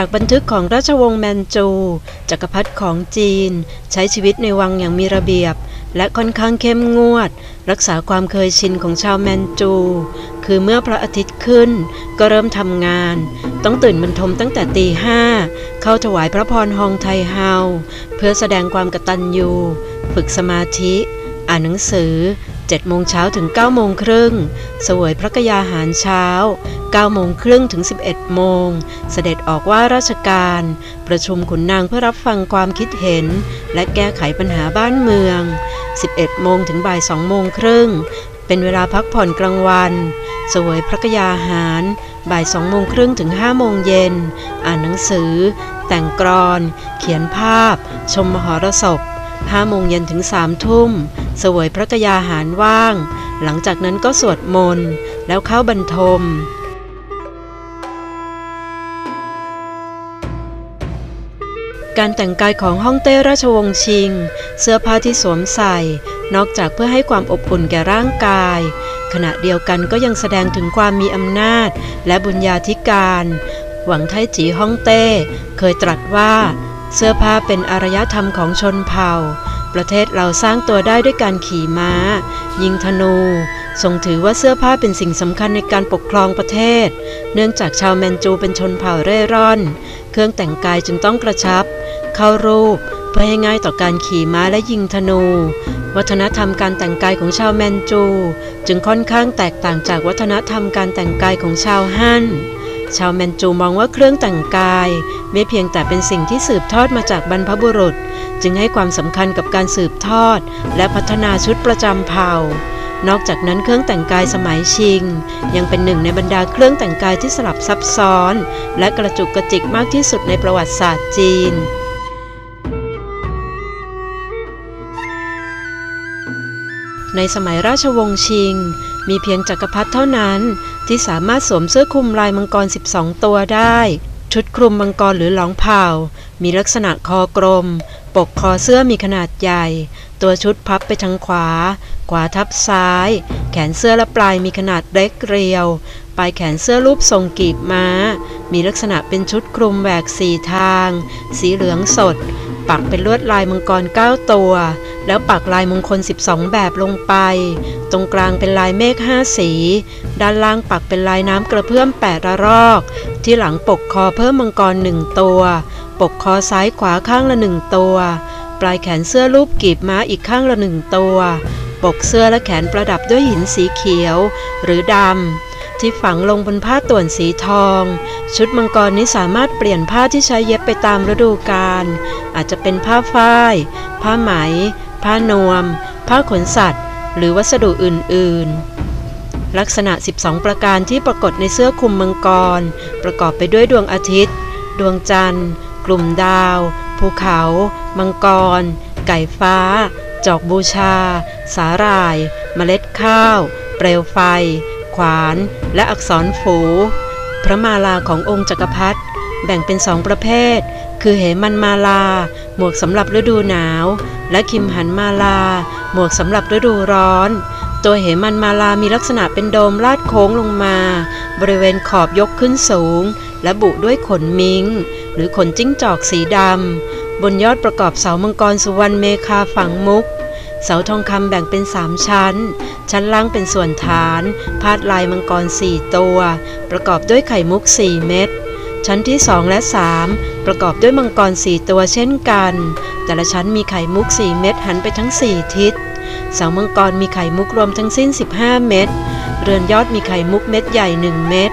จากบันทึกของราชวงศ์แมนจู จักรพรรดิของจีน ใช้ชีวิตในวังอย่างมีระเบียบ และค่อนข้างเข้มงวด รักษาความเคยชินของชาวแมนจู คือเมื่อพระอาทิตย์ขึ้น ก็เริ่มทำงาน ต้องตื่นบรรทมตั้งแต่ตีห้าเข้าถวายพระพรฮองไทเฮา เพื่อแสดงความกตัญญู ฝึกสมาธิ อ่านหนังสือ 7โมงเช้าถึง9โมงครึ่งสวยพระกยาหารเช้า9โมงครึ่งถึง 11 โมง เสด็จออกว่าราชการ ประชุมขุนนางเพื่อรับฟังความคิดเห็น และแก้ไขปัญหาบ้านเมือง 11 โมงถึงบ่าย2โมงครึ่งเป็นเวลาพักผ่อนกลางวันสวยพระกยาหาร บ่าย2โมงครึ่งถึง5โมงเย็น อ่านหนังสือ แต่งกรอน เขียนภาพ ชมมหรสพ5โมงเย็นถึง3ทุ่ม สวยพระกยาหารว่าง หลังจากนั้นก็สวดมนต์แล้วเข้าบรรทมการแต่งกายของฮ่องเต้ราชวงศ์ชิง เสื้อผ้าที่สวมใส่ นอกจากเพื่อให้ความอบอุ่นแก่ร่างกาย ขณะเดียวกันก็ยังแสดงถึงความมีอำนาจ และบุญญาธิการ หวังไทจีฮ่องเต้ เคยตรัสว่า เสื้อผ้าเป็นอารยธรรมของชนเผ่า ประเทศเราสร้างตัวได้ด้วยการขี่ม้า ยิงธนูทรงถือว่าเสื้อผ้าเป็นสิ่งสำคัญในการปกครองประเทศ เนื่องจากชาวแมนจูเป็นชนเผ่าเร่ร่อน เครื่องแต่งกายจึงต้องกระชับ เข้ารูปเพื่อให้ง่ายต่อการขี่ม้าและยิงธนู วัฒนธรรมการแต่งกายของชาวแมนจู จึงค่อนข้างแตกต่างจากวัฒนธรรมการแต่งกายของชาวฮั่นชาวแมนจูมองว่าเครื่องแต่งกาย ไม่เพียงแต่เป็นสิ่งที่สืบทอดมาจากบรรพบุรุษ จึงให้ความสำคัญกับการสืบทอด และพัฒนาชุดประจำเผ่า นอกจากนั้นเครื่องแต่งกายสมัยชิง ยังเป็นหนึ่งในบรรดาเครื่องแต่งกายที่สลับซับซ้อน และกระจุกกระจิกมากที่สุดในประวัติศาสตร์จีนในสมัยราชวงศ์ชิง มีเพียงจักรพรรดิเท่านั้นที่สามารถสวมเสื้อคลุมลายมังกร 12 ตัวได้ ชุดคลุมมังกรหรือหลองเผ่ามีลักษณะคอกลม ปกคอเสื้อมีขนาดใหญ่ ตัวชุดพับไปทางขวา ขวาทับซ้าย แขนเสื้อและปลายมีขนาดเล็กเรียว ปลายแขนเสื้อรูปทรงกีบม้า มีลักษณะเป็นชุดคลุมแหวกสี่ทาง สีเหลืองสด ปักเป็นลวดลายมังกร 9 ตัว แล้วปักลายมงคล 12 แบบลงไป ตรงกลางเป็นลายเมฆห้าสี ด้านล่างปักเป็นลายน้ำกระเพื่อมแปดระรอก ที่หลังปกคอเพิ่มมังกรหนึ่งตัว ปกคอซ้ายขวาข้างละหนึ่งตัว ปลายแขนเสื้อรูปกีบม้าอีกข้างละหนึ่งตัว ปกเสื้อและแขนประดับด้วยหินสีเขียว หรือดำที่ฝังลงบนผ้าต่วนสีทอง ชุดมังกรนี้สามารถเปลี่ยนผ้าที่ใช้เย็บไปตามฤดูกาลอาจจะเป็นผ้าฝ้าย ผ้าไหม ผ้านวม ผ้าขนสัตว์ หรือวัสดุอื่น ๆลักษณะ 12 ประการที่ปรากฏในเสื้อคลุมมังกร ประกอบไปด้วยดวงอาทิตย์ ดวงจันทร์ กลุ่มดาว ภูเขา มังกร ไก่ฟ้า จอกบูชา สาหร่าย เมล็ดข้าว เปลวไฟ ขวาน และอักษรฝู พระมาลาขององค์จักรพรรดิแบ่งเป็นสองประเภท คือเหมันมาลา หมวกสำหรับฤดูหนาว และคิมหันมาลา หมวกสำหรับฤดูร้อน ตัวเหมันมาลามีลักษณะเป็นโดมลาดโค้งลงมา บริเวณขอบยกขึ้นสูง และบุด้วยขนมิง หรือขนจิ้งจอกสีดำ บนยอดประกอบเสามังกรสุวรรณเมคาฝังมุก เสาทองคำแบ่งเป็นสามชั้น ชั้นล่างเป็นส่วนฐาน พาดลายมังกรสี่ตัว ประกอบด้วยไข่มุกสี่เม็ดชั้นที่สองและสามประกอบด้วยมังกรสี่ตัวเช่นกัน แต่ละชั้นมีไข่มุกสี่เม็ดหันไปทั้งสี่ทิศเสามังกรมีไข่มุกรวมทั้งสิ้น 15 เม็ดเรือนยอดมีไข่มุกเม็ดใหญ่ 1 เม็ด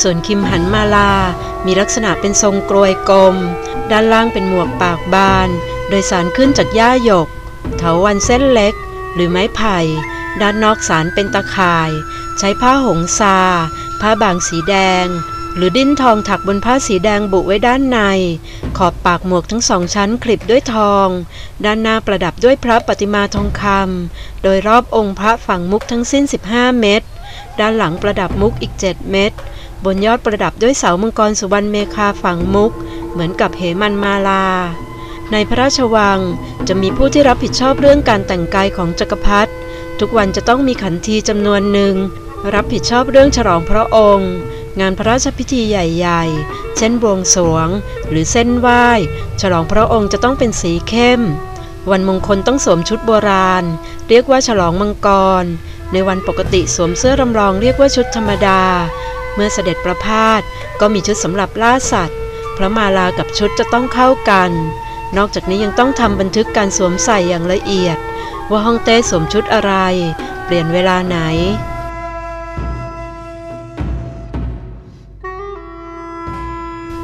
ส่วนคิมหันมาลา มีลักษณะเป็นทรงกรวยกลม ด้านล่างเป็นหมวกปากบาน โดยสารขึ้นจากหญ้าหยก เถาวันเส้นเล็ก หรือไม้ไผ่ ด้านนอกสารเป็นตะข่าย ใช้ผ้าหงซา ผ้าบางสีแดง หรือดิ้นทองถักบนผ้าสีแดงบุไว้ด้านใน ขอบปากหมวกทั้งสองชั้นคลิปด้วยทอง ด้านหน้าประดับด้วยพระปฏิมาทองคำโดยรอบองค์พระฝังมุกทั้งสิ้น 15 เม็ดด้านหลังประดับมุกอีก 7 เม็ด บนยอดประดับด้วยเสามังกรสุวรรณเมคาฝังมุก เหมือนกับเหมันมาลา ในพระราชวังจะมีผู้ที่รับผิดชอบเรื่องการแต่งกายของจักรพรรดิทุกวันจะต้องมีขันทีจำนวนหนึ่ง รับผิดชอบเรื่องฉลองพระองค์ งานพระราชพิธีใหญ่ๆ เช่นบวงสรวง หรือเส้นไหว้ ฉลองพระองค์จะต้องเป็นสีเข้ม วันมงคลต้องสวมชุดโบราณ เรียกว่าฉลองมังกร ในวันปกติสวมเสื้อรำรองเรียกว่าชุดธรรมดา เมื่อเสด็จประพาสก็มีชุดสำหรับล่าสัตว์ พระมาลากับชุดจะต้องเข้ากัน นอกจากนี้ยังต้องทำบันทึกการสวมใส่อย่างละเอียด ว่าฮ่องเต้สวมชุดอะไร เปลี่ยนเวลาไหน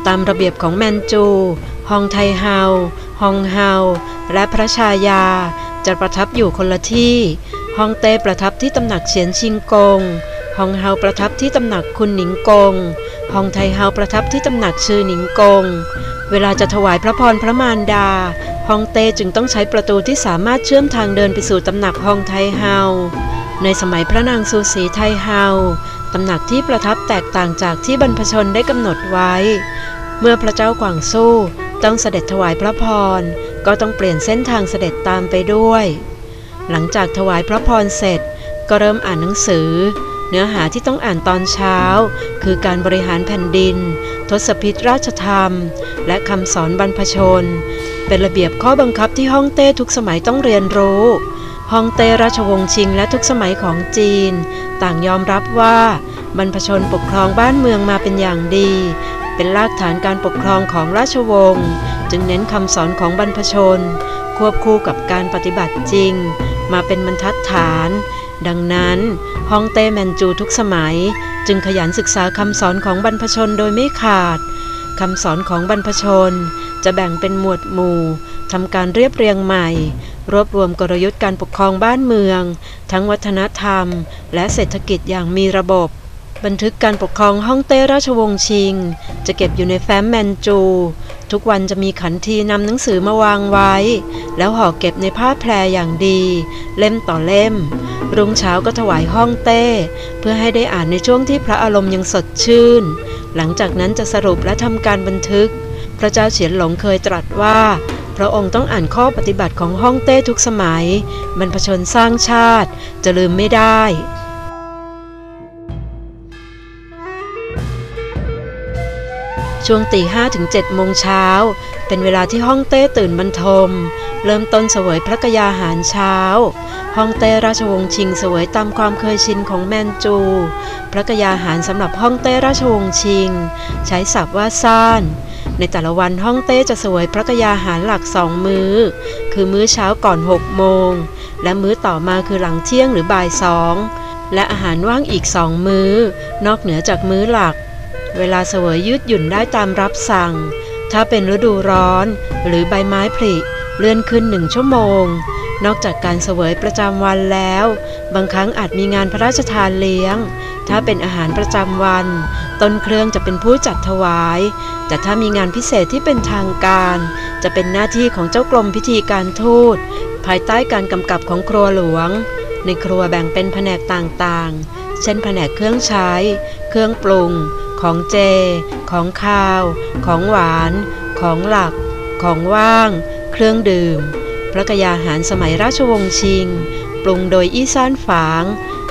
ตามระเบียบของแมนจู ฮองไทเฮา ฮองเฮา และพระชายา จะประทับอยู่คนละที่ ฮองเต้ประทับที่ตำหนักเฉียนชิงกง ฮองเฮาประทับที่ตำหนักคุณหนิงกง ฮองไทเฮาประทับที่ตำหนักชื่อหนิงกง เวลาจะถวายพระพรพระมารดา ฮองเต้จึงต้องใช้ประตูที่สามารถเชื่อมทางเดินไปสู่ตำหนักฮองไทเฮา ในสมัยพระนางซูสีไทเฮา ตำหนักที่ประทับแตกต่างจากที่บรรพชนได้กำหนดไว้ เมื่อพระเจ้ากวางสู้ต้องเสด็จถวายพระพร ก็ต้องเปลี่ยนเส้นทางเสด็จตามไปด้วย หลังจากถวายพระพรเสร็จ ก็เริ่มอ่านหนังสือ เนื้อหาที่ต้องอ่านตอนเช้า คือการบริหารแผ่นดิน ทศพิธราชธรรม และคำสอนบรรพชน เป็นระเบียบข้อบังคับที่ฮ่องเต้ทุกสมัยต้องเรียนรู้ฮ่องเต้ราชวงศ์ชิงและทุกสมัยของจีน ต่างยอมรับว่าบรรพชนปกครองบ้านเมืองมาเป็นอย่างดี เป็นรากฐานการปกครองของราชวงศ์จึงเน้นคำสอนของบรรพชน ควบคู่กับการปฏิบัติจริง มาเป็นบรรทัดฐาน ดังนั้นฮ่องเต้แมนจูทุกสมัย จึงขยันศึกษาคำสอนของบรรพชนโดยไม่ขาดคำสอนของบรรพชน จะแบ่งเป็นหมวดหมู่ทำการเรียบเรียงใหม่ รวบรวมกลยุทธ์การปกครองบ้านเมือง ทั้งวัฒนธรรม และเศรษฐกิจอย่างมีระบบ บันทึกการปกครองฮ่องเต้ราชวงศ์ชิง จะเก็บอยู่ในแฟ้มแมนจู ทุกวันจะมีขันทีนำหนังสือมาวางไว้ แล้วห่อเก็บในผ้าแพรอย่างดี เล่มต่อเล่ม รุ่งเช้าก็ถวายฮ่องเต้ เพื่อให้ได้อ่านในช่วงที่พระอารมณ์ยังสดชื่น หลังจากนั้นจะสรุปและทำการบันทึก พระเจ้าเฉียนหลงเคยตรัสว่า พระองค์ต้องอ่านข้อปฏิบัติของฮ่องเต้ทุกสมัยบรรพชนสร้างชาติ จะลืมไม่ได้ ช่วงตีห้าถึงเจ็ดโมงเช้า เป็นเวลาที่ฮ่องเต้ตื่นบรรทม เริ่มต้นเสวยพระกยาหารเช้าฮ่องเต้ราชวงศ์ชิงเสวยตามความเคยชินของแมนจู พระกยาหารสำหรับฮ่องเต้ราชวงศ์ชิง ใช้ศัพท์ว่าซ่านในแต่ละวันฮ่องเต้จะเสวยพระกยาหารหลักสองมือ้อ คือมื้อเช้าก่อน 6 โมง และมื้อต่อมาคือหลังเที่ยงหรือบ่ายสอง และอาหารว่างอีกสองมื้อ นอกเหนือจากมื้อหลัก เวลาเสวยยืดหยุ่นได้ตามรับสั่ง ถ้าเป็นฤดูร้อน หรือใบไม้ผลิเลื่อนขึ้นหนึ่งชั่วโมง นอกจากการเสวยประจำวันแล้ว บางครั้งอาจมีงานพระราชทานเลี้ยง ถ้าเป็นอาหารประจำวัน ต้นเครื่องจะเป็นผู้จัดถวาย แต่ถ้ามีงานพิเศษที่เป็นทางการ จะเป็นหน้าที่ของเจ้ากรมพิธีการทูต ภายใต้การกำกับของครัวหลวง ในครัวแบ่งเป็นแผนกต่างๆ เช่นแผนกเครื่องใช้ เครื่องปรุง ของเจ ของข้าว ของหวาน ของหลัก ของว่าง เครื่องดื่ม พระกยาหารสมัยราชวงศ์ชิง ปรุงโดยอี้ซ่านฝาง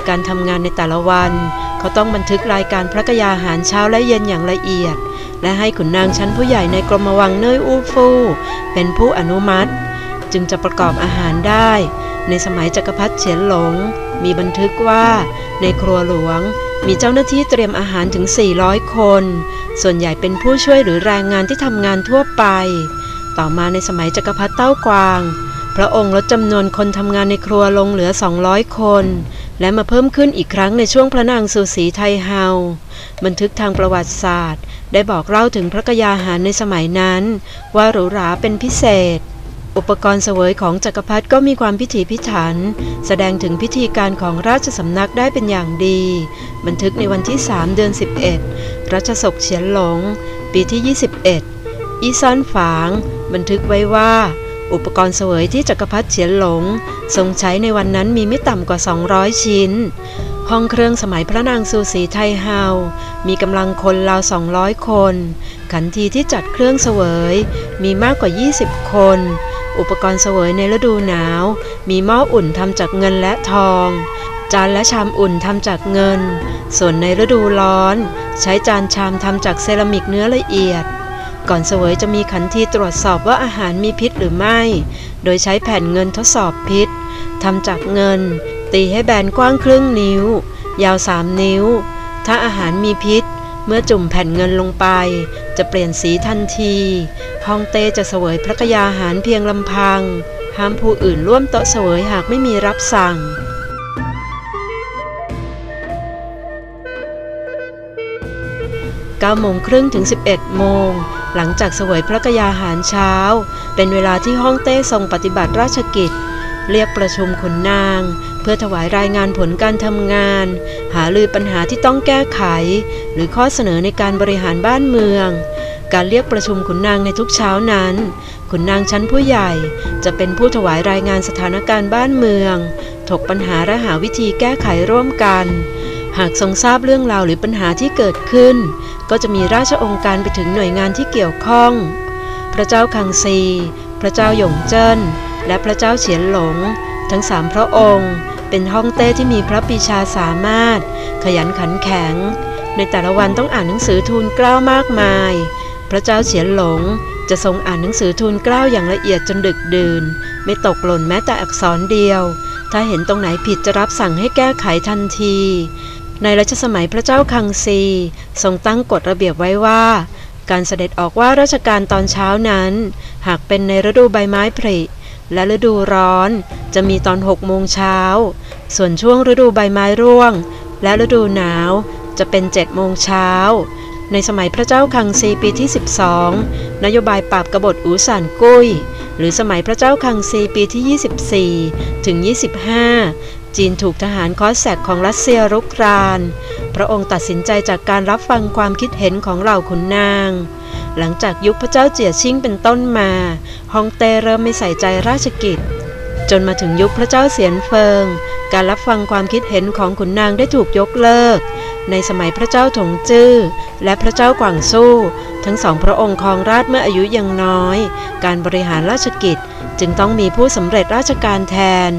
การทำงานในแต่ละวัน เขาต้องบันทึกรายการพระกยาหารเช้าและเย็นอย่างละเอียด และให้ขุนนางชั้นผู้ใหญ่ในกรมวังเนยอู้ฟู่เป็นผู้อนุมัติ จึงจะประกอบอาหารได้ ในสมัยจักรพรรดิเฉียนหลง มีบันทึกว่าในครัวหลวง มีเจ้าหน้าที่เตรียมอาหารถึง 400 คน ส่วนใหญ่เป็นผู้ช่วยหรือแรงงานที่ทำงานทั่วไป ต่อมาในสมัยจักรพรรดิเต้ากวาง พระองค์ลดจำนวนคนทำงานในครัวลงเหลือ 200 คน และมาเพิ่มขึ้นอีกครั้งในช่วงพระนางสุสีไทเฮา บันทึกทางประวัติศาสตร์ ได้บอกเล่าถึงพระกยาหารในสมัยนั้น ว่าหรูหราเป็นพิเศษ อุปกรณ์เสวยของจักรพรรดิก็มีความพิถีพิถัน แสดงถึงพิธีการของราชสำนักได้เป็นอย่างดี บันทึกในวันที่ 3 เดือน 11 รัชศกเฉียนหลง ปีที่ 21 อีซอนฝาง บันทึกไว้ว่า อุปกรณ์เสวยที่จักรพรรดิเฉียนหลง ทรงใช้ในวันนั้นมีไม่ต่ำกว่า 200 ชิ้น ห้องเครื่องสมัยพระนางซูสีไทเฮา มีกำลังคนราว 200 คน ขันทีที่จัดเครื่องเสวย มีมากกว่า 20 คน อุปกรณ์เสวยในฤดูหนาว มีหม้ออุ่นทำจากเงินและทอง จานและชามอุ่นทำจากเงิน ส่วนในฤดูร้อน ใช้จานชามทำจากเซรามิกเนื้อละเอียด ก่อนเสวยจะมีขันทีตรวจสอบว่าอาหารมีพิษหรือไม่ โดยใช้แผ่นเงินทดสอบพิษทำจากเงิน ตีให้แบนกว้างครึ่งนิ้ว ยาวสามนิ้ว ถ้าอาหารมีพิษ เมื่อจุ่มแผ่นเงินลงไป จะเปลี่ยนสีทันทีฮองเต้จะเสวยพระกยาหารเพียงลำพัง ห้ามผู้อื่นร่วมโต๊ะเสวยหากไม่มีรับสั่ง9โมงครึ่งถึง 11 โมง หลังจากเสวยพระกยาหารเช้า เป็นเวลาที่ห้องเต้ทรงปฏิบัติราชกิจ เรียกประชุมขุนนาง พื่อถวายรายงานผลการทำงาน หาลือปัญหาที่ต้องแก้ไข หรือข้อเสนอในการบริหารบ้านเมือง การเรียกประชุมขุนนางในทุกเช้านั้น ขุนนางชั้นผู้ใหญ่ จะเป็นผู้ถวายรายงานสถานการณ์บ้านเมือง ถกปัญหาและหาวิธีแก้ไขร่วมกัน หากทรงทราบเรื่องราวหรือปัญหาที่เกิดขึ้น ก็จะมีราชองค์การไปถึงหน่วยงานที่เกี่ยวข้อง พระเจ้าคังซี พระเจ้าหยงเจิ้นและพระเจ้าเฉียนหลง ทั้งสามพระองค์ เป็นฮ่องเต้ที่มีพระปีชาสามารถ ขยันขันแข็ง ในแต่ละวันต้องอ่านหนังสือทูลเกล้ามากมาย พระเจ้าเฉียนหลงจะทรงอ่านหนังสือทูลเกล้าอย่างละเอียดจนดึกดื่น ไม่ตกหล่นแม้แต่อักษรเดียว ถ้าเห็นตรงไหนผิดจะรับสั่งให้แก้ไขทันที ในรัชสมัยพระเจ้าคังซีทรงตั้งกฎระเบียบไว้ว่า การเสด็จออกว่าราชการตอนเช้านั้น หากเป็นในฤดูใบไม้ผลิ และฤดูร้อนจะมีตอน6โมงเช้า ส่วนช่วงฤดูใบไม้ร่วง และฤดูหนาวจะเป็น7โมงเช้า ในสมัยพระเจ้าคังซีปีที่ 12 นโยบายปราบกบฏอูสานกุ้ย หรือสมัยพระเจ้าคังซีปีที่ 24 ถึง 25 จีนถูกทหารคอสแซกของรัสเซียรุกราน พระองค์ตัดสินใจจากการรับฟังความคิดเห็นของเหล่าขุนนาง หลังจากยุคพระเจ้าเจียชิงเป็นต้นมา ฮองเต้เริ่มไม่ใส่ใจราชกิจ จนมาถึงยุคพระเจ้าเสียนเฟิง การรับฟังความคิดเห็นของขุนนางได้ถูกยกเลิก ในสมัยพระเจ้าถงจื้อและพระเจ้ากวางสู้ทั้งสองพระองค์ครองราชเมื่ออายุยังน้อย การบริหารราชกิจจึงต้องมีผู้สำเร็จราชการแทน